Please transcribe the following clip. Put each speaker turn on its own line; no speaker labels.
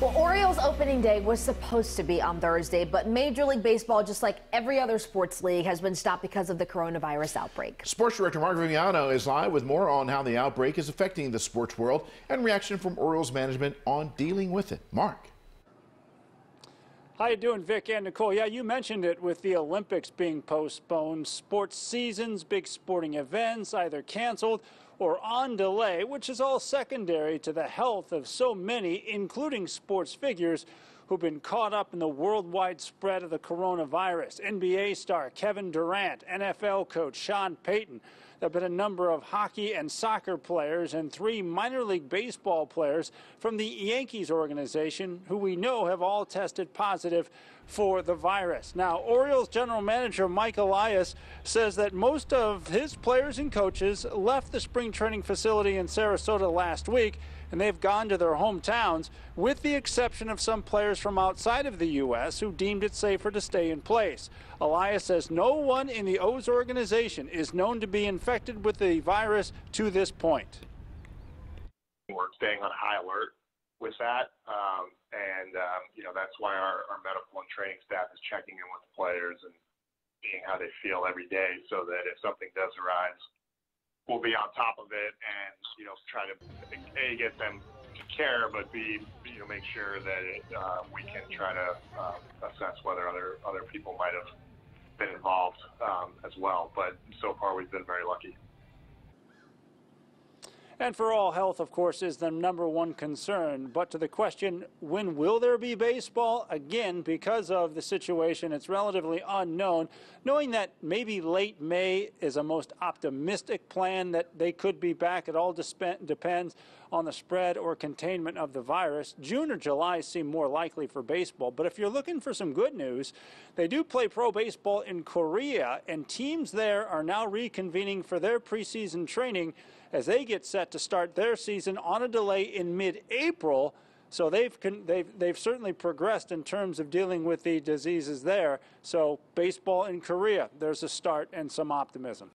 Well, Orioles opening day was supposed to be on Thursday, but Major League Baseball, just like every other sports league, has been stopped because of the coronavirus outbreak.
Sports director Mark Viviano is live with more on how the outbreak is affecting the sports world and reaction from Orioles management on dealing with it. Mark.
How you doing, Vic and Nicole? Yeah, you mentioned it with the Olympics being postponed. Sports seasons, big sporting events either canceled or on delay, which is all secondary to the health of so many, including sports figures who've been caught up in the worldwide spread of the coronavirus. NBA star Kevin Durant, NFL coach Sean Payton. There have been a number of hockey and soccer players and three minor league baseball players from the Yankees organization who we know have all tested positive for the virus. Now, Orioles general manager Mike Elias says that most of his players and coaches left the spring training facility in Sarasota last week and they've gone to their hometowns, with the exception of some players from outside of the U.S. who deemed it safer to stay in place. Elias says no one in the O's organization is known to be infected with the virus to this point.
We're staying on high alert with that, um, and um, you know that's why our, our medical and training staff is checking in with the players and seeing how they feel every day, so that if something does arise, we'll be on top of it and you know try to a get them to care, but b you know make sure that it, uh, we can try to uh, assess whether other other people might have been involved um, as well. But so far we've been very lucky.
And for all, health, of course, is the number one concern. But to the question, when will there be baseball? Again, because of the situation, it's relatively unknown. Knowing that maybe late May is a most optimistic plan that they could be back, it all depends on the spread or containment of the virus. June or July seem more likely for baseball. But if you're looking for some good news, they do play pro baseball in Korea, and teams there are now reconvening for their preseason training as they get to start their season on a delay in mid-April. So they've, they've, they've certainly progressed in terms of dealing with the diseases there. So baseball in Korea, there's a start and some optimism.